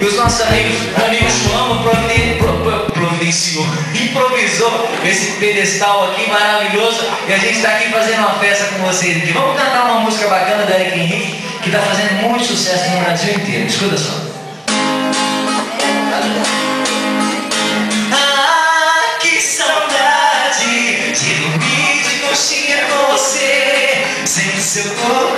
e os nossos amigos, amigos pro- providenciou, improvisou esse pedestal aqui maravilhoso e a gente está aqui fazendo uma festa com vocês aqui. Vamos cantar uma música bacana da Eric Henrique que está fazendo muito sucesso no Brasil inteiro. Escuta só. Ah, que saudade de dormir de coxinha com você Sem seu corpo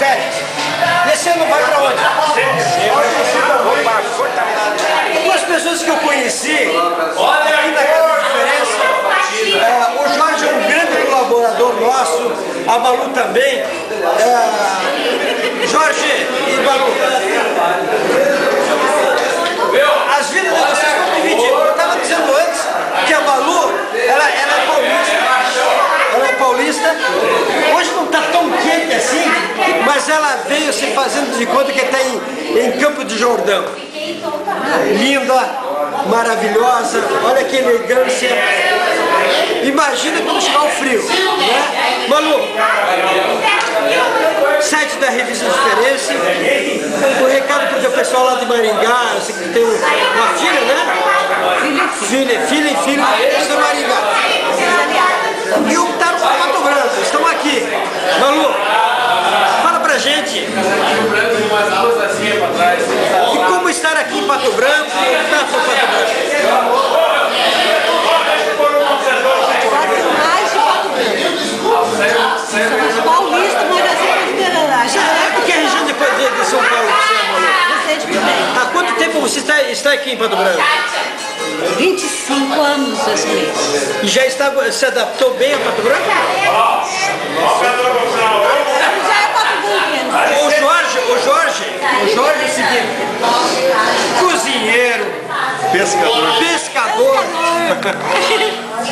né? Férias. Esse ano vai para onde? Algumas pessoas que eu conheci, na Casa de Diferença, é, o Jorge é um grande colaborador nosso, a Balu também. É, Jorge e Balu, as vidas de vocês estão divididas. Eu estava dizendo antes que a Balu, ela, ela é paulista. Ela é paulista. Hoje não está tão quente assim, mas ela veio se fazendo de conta que está em, em Campo de Jordão. Linda, maravilhosa, olha que elegância. Imagina quando chegar o frio, né? Malu, site da revista Diferença, o recado para o pessoal lá de Maringá, eu que tem um- uma filha, né? Filha, filha e filho de Maringá. E o tá no Pato Branco, estão aqui. Malu, pra gente. E como estar aqui em Pato Branco? Pato. Somos paulistas, mas. É que a região de, de, São Paulo você é. Há quanto tempo você está, está aqui em Pato Branco? 25 anos esse mês. E já está, se adaptou bem a Pato Branco? Já Pato Branco. O Jorge, o Jorge, é o seguinte, cozinheiro, Pescador. pescador,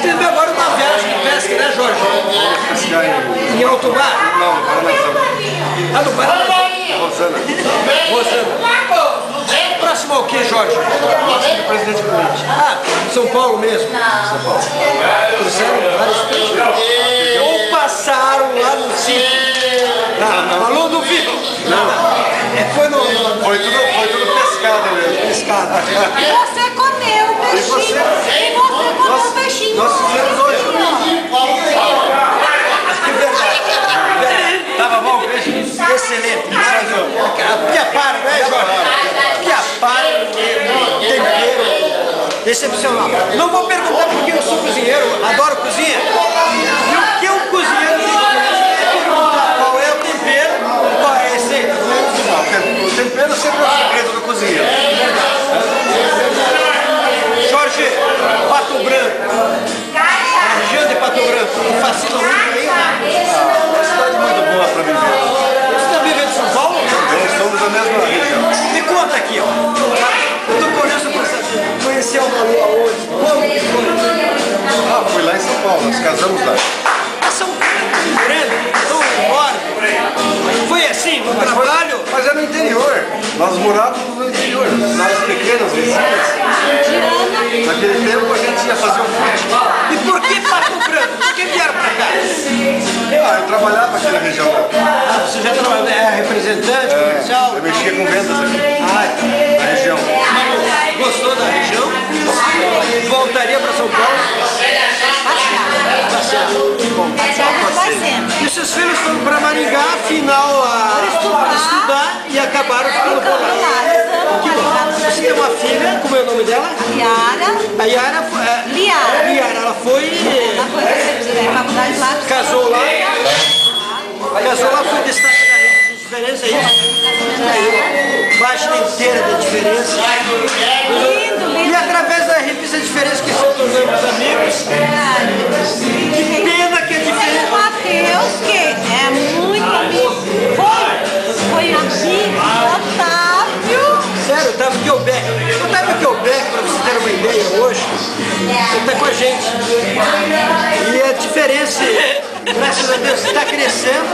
teve agora uma viagem de pesca, né Jorge? Pescar em... Em alto mar? Não, no Paranazão. Ah, no Paraná. Rosana. Rosana. Próximo ao que, Jorge? Presidente Prudente. Ah, São Paulo mesmo. São Paulo. Cruzaram vários peixes. Passaram lá no sítio. Não, Falou do Vitor? Não. É, foi no, Foi tudo, foi tudo pescado mesmo. pescado. E você comeu o peixinho. você? E você comeu o peixinho. Nós fizemos hoje. Que. Tava bom o peixe? Excelente. Maravilhoso. Piapara, né, Jorge? Piapara, tempero. Excepcional. Não vou perguntar porque eu sou cozinheiro, adoro cozinha. Tempero sempre é o segredo do cozinheiro. Jorge, Pato Branco. A região de Pato Branco me fascina muito aí. É uma cidade muito boa para viver. Você está vivendo em São Paulo? Nós somos da mesma região. Me conta aqui, ó. Eu tô pra saber. Conheceu uma lua hoje? Como que foi? Ah, fui lá em São Paulo, nós casamos lá. No interior. Nós morávamos no interior, nas pequenas vizinhas. Naquele tempo a gente ia fazer um fute. E por que Pato Branco? Por que vieram pra cá? Ah, eu trabalhava aqui na região. Ah, você já trabalhou, é representante comercial? Eu mexia com vendas aqui, acabaram ficando bom. Você tem uma filha, como é o nome dela? Yara, A Yara, foi- é, Liara. Liara, ela foi, Ela foi é, faculdade lá. casou lá, casou lá, foi destaque de diferença, é isso? Página inteira da diferença. Lindo, E lindo. através da revista Diferença que se tornamos amigos, esse, graças a Deus, está crescendo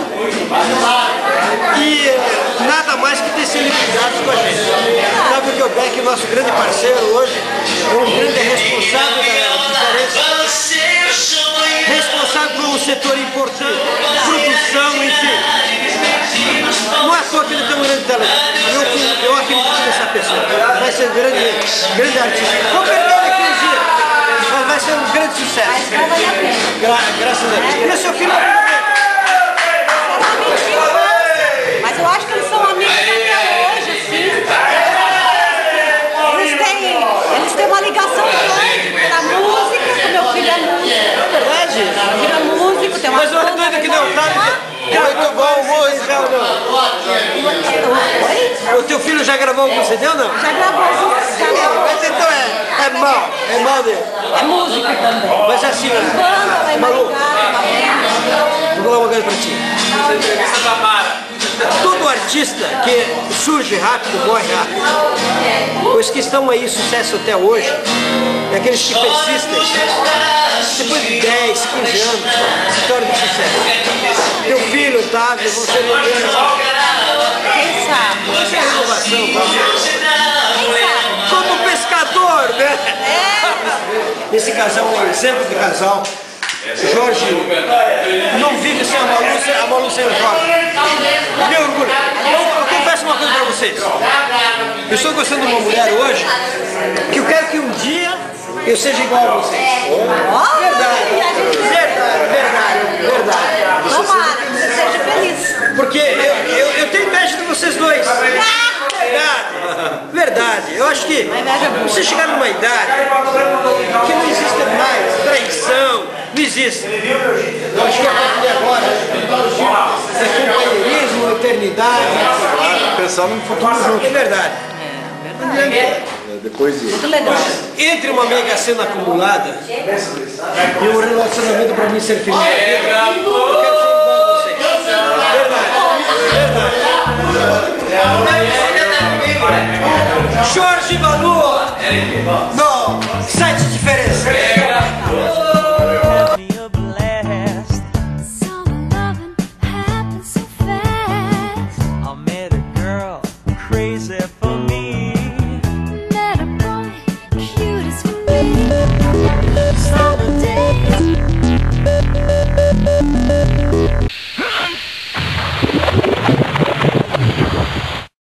e nada mais que ter sido ligados com a gente. Sabe que o Beck, nosso grande parceiro hoje, é um grande responsável da diferença, e responsável por um setor importante, produção, enfim. Não é toa que ele tem um grande talento. Eu, eu acredito nessa pessoa. Vai ser um grande, grande artista. Vou perder ele 15 dias, mas vai ser um grande sucesso. Mas vai valer a pena. Gra- graças a Deus. E o seu filho Mas eu acho que eles são amigos até hoje, assim. Eles têm, eles têm uma ligação grande pela música, que meu filho é músico. é verdade. Meu filho é músico, tem uma Mas olha banda, doido que deu tarde. Muito bom, música. Oi? O teu filho já gravou algum CD ou não? Já gravou junto, já gravou. Mas então é, é é mal dele. É música também. Mas assim, Banda, vai Malu, vou falar uma coisa pra ti. Todo artista que surge rápido, morre rápido. Os que estão aí sucesso até hoje, é aqueles que persistem, depois de 10, 15 anos, se tornam de sucesso. Teu filho, Otávio, ser eles. Quem sabe? Isso é renovação. Como pescador, né? É, Esse casal é um exemplo de casal. Jorge não vive sem a Malu, a Malu sem o Jorge. Meu orgulho. Eu, eu confesso uma coisa pra vocês. Eu estou gostando de uma mulher hoje que eu quero que um dia eu seja igual a vocês. Verdade, verdade, verdade, verdade. Tomara você seja feliz. Porque eu, eu, eu tenho inveja de vocês dois. Verdade, verdade. Eu acho que você chegar numa idade que não existe mais traição, não existe. Eu acho que a partir de agora é companheirismo, eternidade. Pensar num futuro junto. É verdade. É, Depois de. Muito legal. Entre uma mega cena acumulada e um relacionamento para mim ser feliz. Jorge Malua. Não, sete diferenças. Crazy